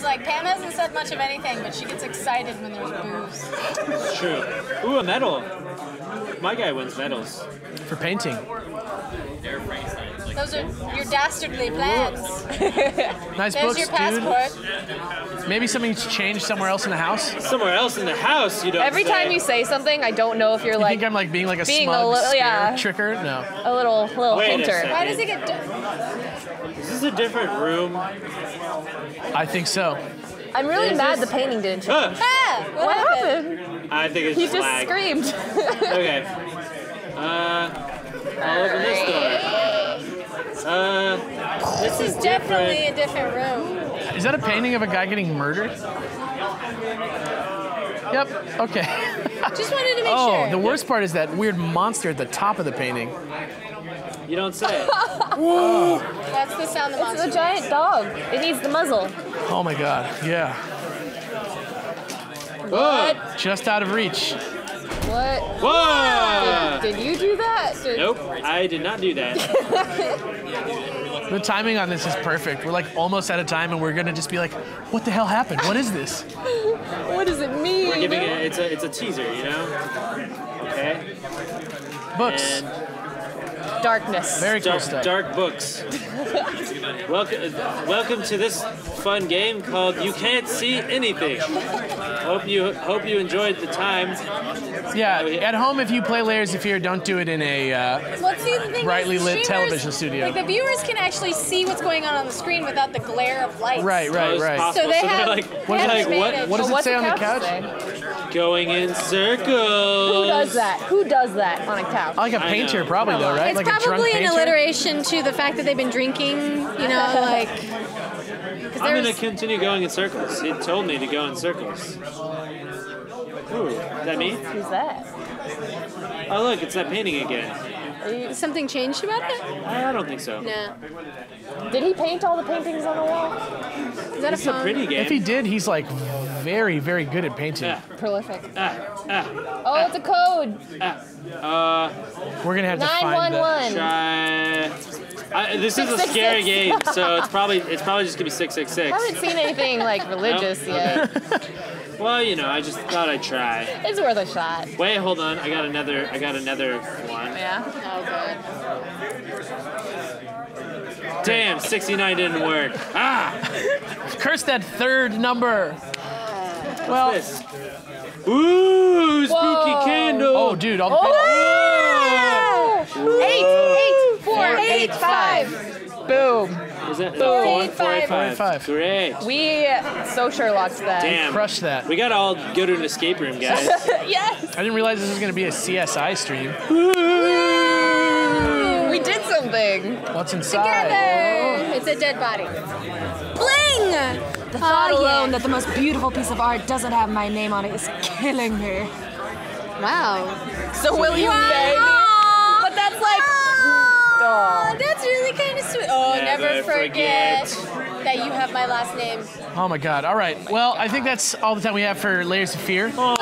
Because like Pam hasn't said much of anything, but she gets excited when there's booze. It's true. Ooh, a medal. My guy wins medals. For painting. Those are your dastardly plans. Nice There's books, your dude. passport. Maybe something's changed somewhere else in the house. Somewhere else in the house, you don't Every say. time you say something, I don't know if you're like think I'm like being like a being a smug little- scare yeah. tricker? No. a little little Wait hinter. Why does it get? D- Is this a different room? I think so. I'm really Is mad this- the painting didn't change. Huh. Ah, what, What happened? happened? I think it's He just just lag. screamed. Okay. Uh, I'll open this door. Uh, this, This is is definitely different. a different room. Is that a painting of a guy getting murdered? Yep. Okay. Just wanted to make Oh, sure. the worst part is that weird monster at the top of the painting. You don't say. That's the sound the it's a giant dog. It needs the muzzle. Oh my god. Yeah. Whoa! Just out of reach. What? Whoa! Did you do that? Did- Nope, I did not do that. The timing on this is perfect. We're like almost out of time, and we're gonna just be like, "What the hell happened? What is this?" What does it mean? We're giving it. It's a. It's a teaser, you know. Okay. Books. And Darkness. Very cool dark, stuff. dark books. welcome, welcome to this fun game called "You Can't See Anything." Hope you hope you enjoyed the time. Yeah. At home, if you play Layers of Fear, don't do it in a. Uh, Well, see, Brightly is, lit streamers- television studio. Like the viewers can actually see what's going on on the screen without the glare of lights. right. Right. Right. possible. So they they're have- like, they they're like what? animated- What does it say on the couch couch? say? Going in circles. Who does that? Who does that on a couch? Like a painter, probably though, right? It's like a probably an alliteration to the fact that they've been drinking. You know, like. I'm gonna continue going in circles. It told me to go in circles. Ooh, is that me? Who's that? Oh look, it's that painting again. Uh, something changed about it? I don't think so. No. Did he paint all the paintings on the wall? Is that It's a a pretty game. If he did, he's like very, very good at painting. Ah, Prolific. ah, ah, Oh, it's a code. Uh, We're gonna have to find that. 911. try. I, this is a scary game, so it's probably it's probably just gonna be six six I haven't seen anything like religious yet. Well, you know, I just thought I'd try. It's worth a shot. Wait, hold on. I got another. I got another one. Yeah. Oh, good. Damn, 69 didn't work. Ah, Curse that third number. Well, this. Ooh, spooky Whoa. candle. oh, dude, all the Oh! Eight, eight, four, Four, eight, eight, five. Boom. Is that Four, four, eight, four, eight, five. five. Great. We so Sherlocked that. Damn. crush that. We gotta all go to an escape room, guys. yes. I didn't realize this was gonna be a CSI stream. We did something. What's inside? Together! It's a dead body. Bling! The thought Oh, alone yeah. that the most beautiful piece of art doesn't have my name on it is killing me. Wow. So will you marry me? But that's like. Oh, that's really kind of sweet. Oh, Never never, forget, forget. that you have my last name. Oh my god. All right. Well, I think that's all the time we have for Layers of Fear. Oh,